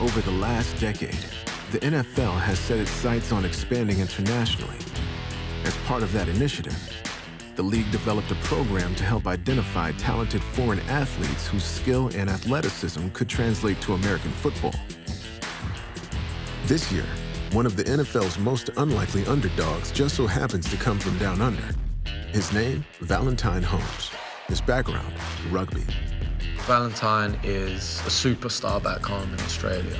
Over the last decade, the NFL has set its sights on expanding internationally. As part of that initiative, the league developed a program to help identify talented foreign athletes whose skill and athleticism could translate to American football. This year, one of the NFL's most unlikely underdogs just so happens to come from down under. His name, Valentine Holmes. His background, rugby. Valentine is a superstar back home in Australia.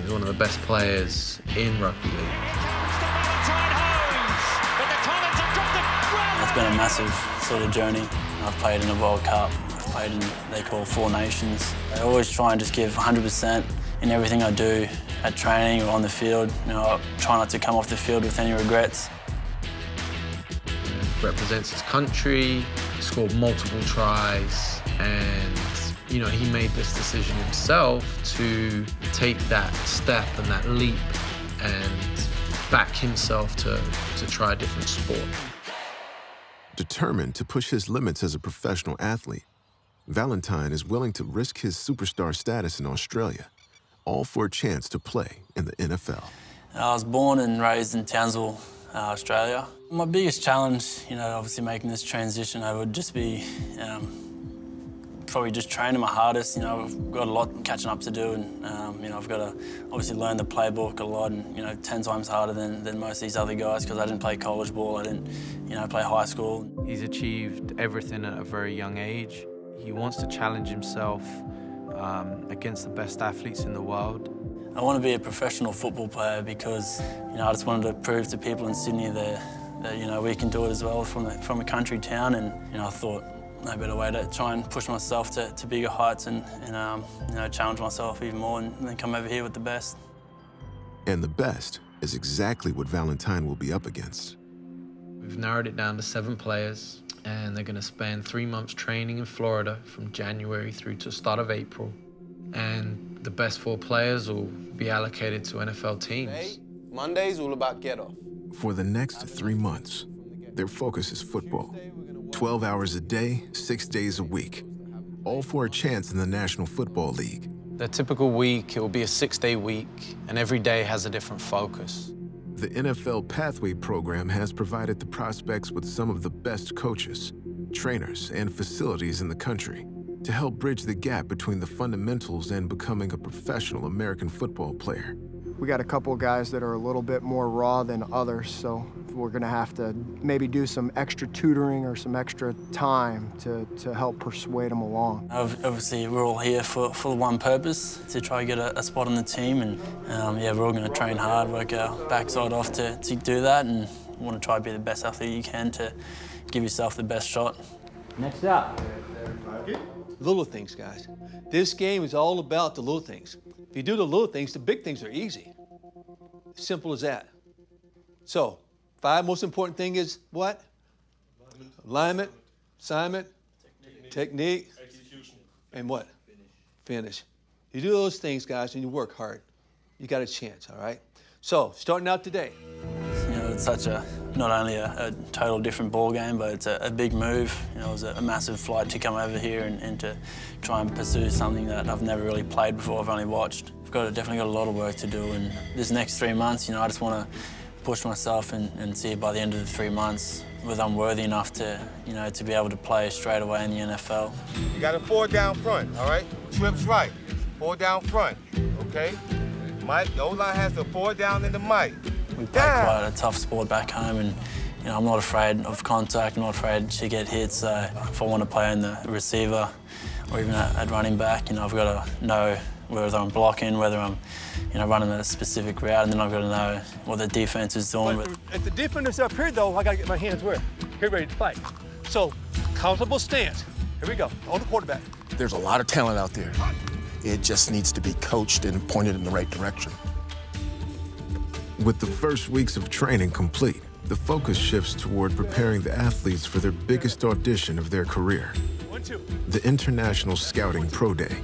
He's one of the best players in rugby league. It's been a massive sort of journey. I've played in the World Cup, I've played in they call Four Nations. I always try and just give 100% in everything I do at training or on the field. You know, I try not to come off the field with any regrets. He represents his country, scored multiple tries, and you know, he made this decision himself to take that step and that leap and back himself to, to try a different sport. Determined to push his limits as a professional athlete, Valentine is willing to risk his superstar status in Australia, all for a chance to play in the NFL. I was born and raised in Townsville, uh, Australia. My biggest challenge, you know, obviously making this transition, I would just be um, probably just training my hardest. You know, I've got a lot catching up to do, and um, you know, I've got to obviously learn the playbook a lot, and you know, ten times harder than, than most of these other guys because I didn't play college ball, I didn't, you know, play high school. He's achieved everything at a very young age. He wants to challenge himself um, against the best athletes in the world. I want to be a professional football player because, you know, I just wanted to prove to people in Sydney that, that you know, we can do it as well from a, from a country town, and you know, I thought no better way to try and push myself to, to bigger heights and, and um, you know, challenge myself even more and then come over here with the best. And the best is exactly what Valentine will be up against. We've narrowed it down to seven players, and they're going to spend three months training in Florida from January through to start of April. And the best four players will be allocated to NFL teams. Hey, Monday's all about get off. For the next three months, their focus is football. 12 hours a day, six days a week. All for a chance in the National Football League. The typical week, it will be a six-day week, and every day has a different focus. The NFL Pathway program has provided the prospects with some of the best coaches, trainers, and facilities in the country to help bridge the gap between the fundamentals and becoming a professional American football player. We got a couple of guys that are a little bit more raw than others, so we're going to have to maybe do some extra tutoring or some extra time to, to help persuade them along. Obviously, we're all here for, for one purpose, to try to get a, a spot on the team. And um, yeah, we're all going to train hard, work our backside off to, to do that, and want to try to be the best athlete you can to give yourself the best shot. Next up. Little things, guys. This game is all about the little things. If you do the little things, the big things are easy. Simple as that. So, five most important thing is what? Alignment, Alignment assignment, technique, technique execution, and what? Finish. Finish. You do those things, guys, and you work hard. You got a chance, all right? So, starting out today. You know, it's such a, not only a, a total different ball game, but it's a, a big move. You know, it was a, a, massive flight to come over here and, and to try and pursue something that I've never really played before, I've only watched. I've got definitely got a lot of work to do, and this next three months, you know, I just want to push myself and, and see by the end of the three months whether I'm worthy enough to, you know, to be able to play straight away in the NFL. You got a four down front, all right? Trips right, four down front, okay? Mike, the O-line has the four down in the mic. We play down. quite a tough sport back home, and you know, I'm not afraid of contact, I'm not afraid to get hit, so if I want to play in the receiver or even at, at running back, you know, I've got to know whether I'm blocking, whether I'm you know, running a specific route, and then I've got to know what the defense is doing. But if the defender's up here, though, I got to get my hands where? Here, ready to fight. So, comfortable stance. Here we go, on the quarterback. There's a lot of talent out there. It just needs to be coached and pointed in the right direction. With the first weeks of training complete, the focus shifts toward preparing the athletes for their biggest audition of their career, the International Scouting Pro Day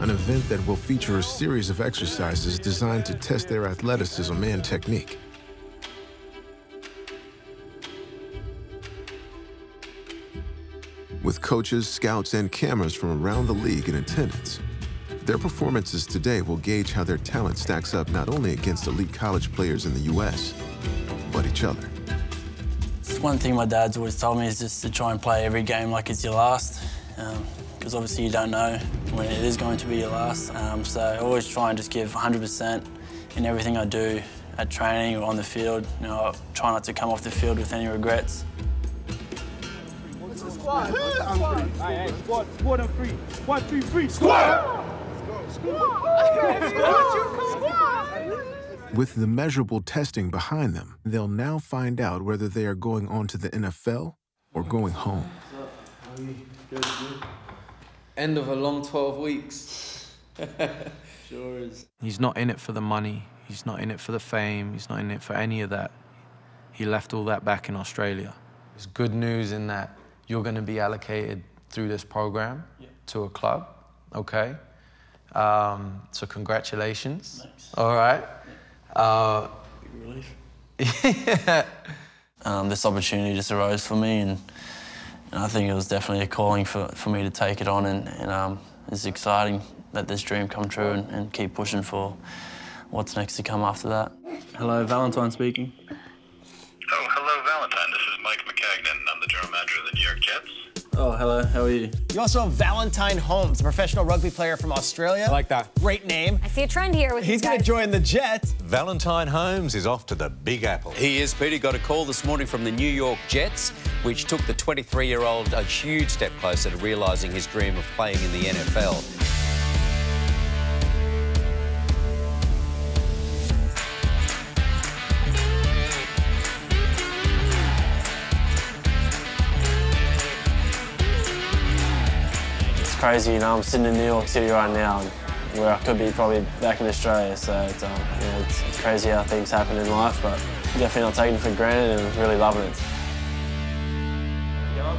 an event that will feature a series of exercises designed to test their athleticism and technique. With coaches, scouts, and cameras from around the league in attendance, their performances today will gauge how their talent stacks up not only against elite college players in the U.S., but each other. One thing my dad's always told me is just to try and play every game like it's your last, because um, obviously you don't know when it is going to be your last. Um, so I always try and just give 100% in everything I do at training or on the field. You know, I try not to come off the field with any regrets. Squad. Squad. Squad. Squad and three. One, two, three. Squad. With the measurable testing behind them, they'll now find out whether they are going on to the NFL or going home. End of a long 12 weeks. sure is. He's not in it for the money. He's not in it for the fame. He's not in it for any of that. He left all that back in Australia. It's good news in that you're going to be allocated through this program yeah. to a club, okay? Um, so congratulations. Thanks. All right. Uh, relief. yeah. Um, this opportunity just arose for me, and, and, I think it was definitely a calling for, for me to take it on, and, and um, it's exciting that this dream come true and, and keep pushing for what's next to come after that. Hello, Valentine speaking. Oh, hello. How are you? You also have Valentine Holmes, a professional rugby player from Australia. I like that. Great name. I see a trend here with He's going to join the Jets. Valentine Holmes is off to the Big Apple. He is, Peter. Got a call this morning from the New York Jets, which took the 23-year-old a huge step closer to realising his dream of playing in the NFL. Crazy, you know, I'm sitting in New York City right now where I could be probably back in Australia, so it's, um, you know, it's, it's crazy how things happen in life, but definitely not taking it for granted and really loving it.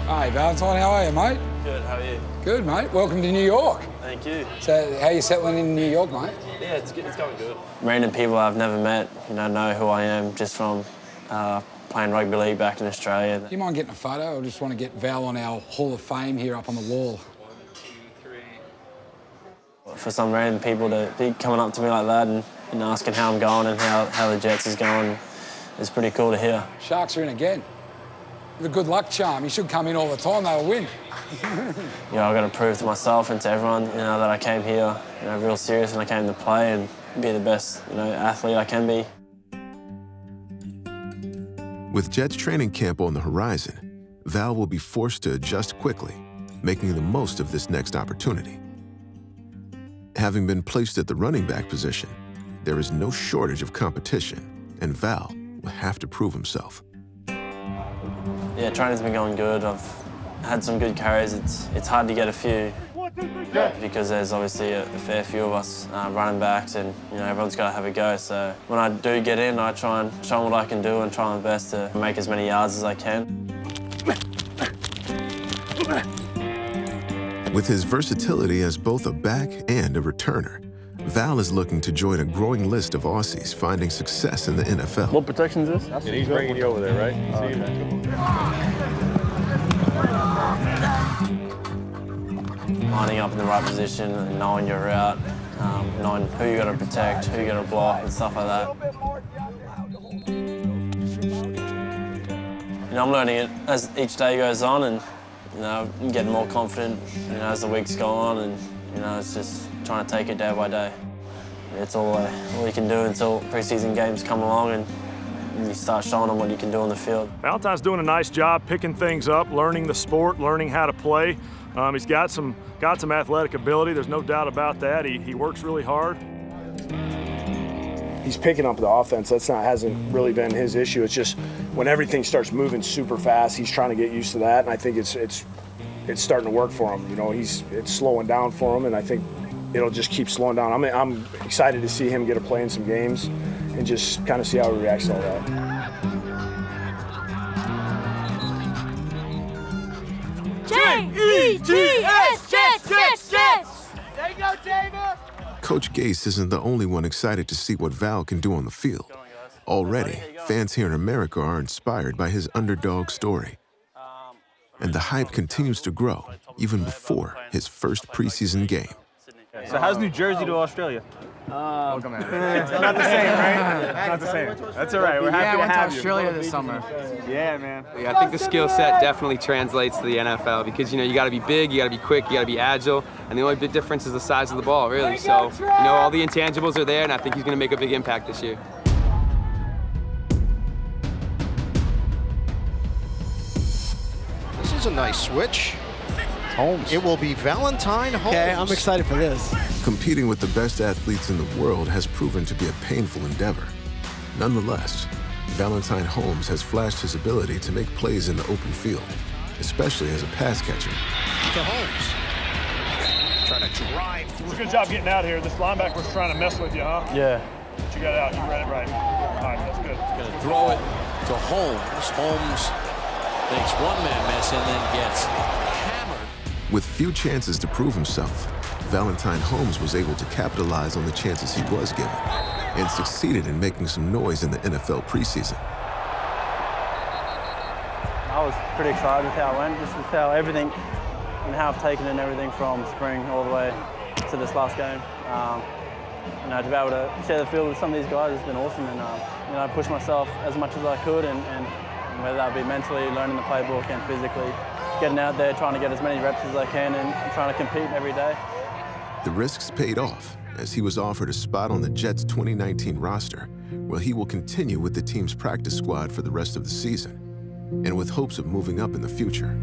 Hey, Valentine, how are you, mate? Good, how are you? Good, mate. Welcome to New York. Thank you. So, how are you settling in New York, mate? Yeah, it's, it's going good. Random people I've never met, you know, know who I am just from uh, playing rugby league back in Australia. Do you mind getting a photo? I just want to get Val on our Hall of Fame here up on the wall for some random people to be coming up to me like that and, and asking how I'm going and how, how the Jets is going is pretty cool to hear. Sharks are in again. The good luck charm. You should come in all the time, they'll win. you know, I've got to prove to myself and to everyone, you know, that I came here, you know, real serious and I came to play and be the best, you know, athlete I can be. With Jets training camp on the horizon, Val will be forced to adjust quickly, making the most of this next opportunity. Having been placed at the running back position, there is no shortage of competition, and Val will have to prove himself. Yeah, training's been going good. I've had some good carries. It's, it's hard to get a few because there's obviously a, a fair few of us uh, running backs and you know everyone's got to have a go. So when I do get in, I try and show them what I can do and try my best to make as many yards as I can. With his versatility as both a back and a returner, Val is looking to join a growing list of Aussies finding success in the NFL. What protection is this? And he's bringing you over there, right? Oh, okay. Lining up in the right position and knowing your route, um, knowing who you got to protect, who you got to block, and stuff like that. You know, I'm learning it as each day goes on, and you know, I'm getting more confident, you know, as the weeks go on, and you know, it's just trying to take it day by day. It's all uh, all you can do until preseason games come along and you start showing them what you can do on the field. Valentine's doing a nice job picking things up, learning the sport, learning how to play. Um, he's got some got some athletic ability. There's no doubt about that. He he works really hard. He's picking up the offense. That's not hasn't really been his issue. It's just when everything starts moving super fast, he's trying to get used to that, and I think it's it's it's starting to work for him. You know, he's it's slowing down for him, and I think it'll just keep slowing down. I'm I'm excited to see him get a play in some games, and just kind of see how he reacts to all that. Coach Gase isn't the only one excited to see what Val can do on the field. Already, fans here in America are inspired by his underdog story. And the hype continues to grow even before his first preseason game. So how's New Jersey to Australia? Welcome, man. not the same, right? Not the same. That's all right. We're happy yeah, I to went have to you. Australia this summer. Yeah, man. Yeah, I think the skill set definitely translates to the NFL because you know you got to be big, you got to be quick, you got to be agile, and the only big difference is the size of the ball, really. So you know all the intangibles are there, and I think he's going to make a big impact this year. This is a nice switch. Holmes. It will be Valentine Holmes. Okay, I'm excited for this. Competing with the best athletes in the world has proven to be a painful endeavor. Nonetheless, Valentine Holmes has flashed his ability to make plays in the open field, especially as a pass catcher. To Holmes. Trying to drive It was a good job getting out here. This linebacker was trying to mess with you, huh? Yeah. But you got out. You read it right. All right, that's good. Going to throw it to Holmes. Holmes makes one man miss and then gets With few chances to prove himself, Valentine Holmes was able to capitalize on the chances he was given and succeeded in making some noise in the NFL preseason. I was pretty excited with how it went, just with how everything and how I've taken in everything from spring all the way to this last game. Um, you know, to be able to share the field with some of these guys has been awesome, and um, you know, I pushed myself as much as I could, and, and whether that be mentally, learning the playbook, and physically, getting out there, trying to get as many reps as I can, and trying to compete every day. The risks paid off as he was offered a spot on the Jets 2019 roster, where he will continue with the team's practice squad for the rest of the season, and with hopes of moving up in the future.